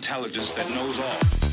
intelligence that knows all.